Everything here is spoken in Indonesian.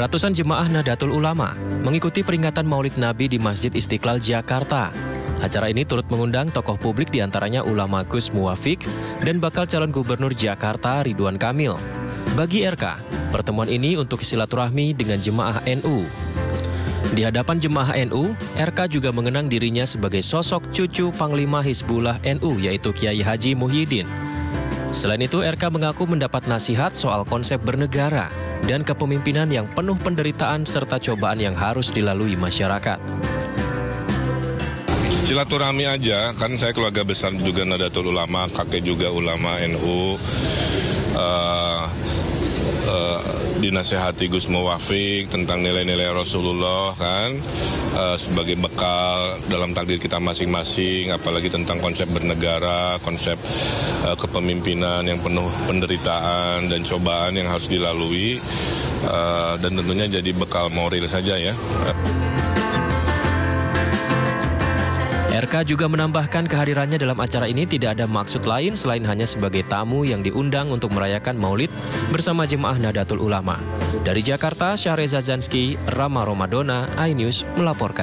Ratusan jemaah Nadatul Ulama mengikuti peringatan Maulid Nabi di Masjid Istiqlal Jakarta. Acara ini turut mengundang tokoh publik di antaranya ulama Gus Muwafik dan bakal calon gubernur Jakarta Ridwan Kamil. Bagi RK, pertemuan ini untuk silaturahmi dengan jemaah NU. Di hadapan jemaah NU, RK juga mengenang dirinya sebagai sosok cucu Panglima Hizbullah NU yaitu Kiai Haji Muhyiddin. Selain itu, RK mengaku mendapat nasihat soal konsep bernegara dan kepemimpinan yang penuh penderitaan serta cobaan yang harus dilalui masyarakat. Silaturahmi aja, kan saya keluarga besar juga Nadatul Ulama, kakek juga ulama NU. Dinasehati Gus Muwafik tentang nilai-nilai Rasulullah kan uh, sebagai bekal dalam takdir kita masing-masing apalagi tentang konsep bernegara konsep uh, kepemimpinan yang penuh penderitaan dan cobaan yang harus dilalui uh, dan tentunya jadi bekal moral saja ya. RK juga menambahkan kehadirannya dalam acara ini tidak ada maksud lain selain hanya sebagai tamu yang diundang untuk merayakan maulid bersama jemaah Nadatul Ulama. Dari Jakarta, Syahreza Zanski, Rama Romadona, iNews melaporkan.